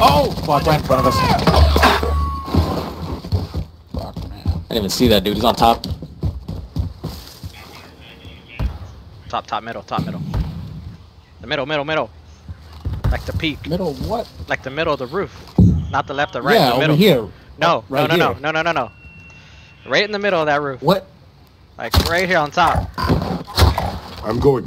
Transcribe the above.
Oh! Fuck, right in front of us. Fuck, man. I didn't even see that dude. He's on top. Top, top, middle, top, middle. The middle, middle, middle. Like the peak. Middle what? Like the middle of the roof. Not the left or right. yeah, the over here. No, Right no, no, here. no, no, no, no, no. Right in the middle of that roof. What? Like right here on top. I'm going.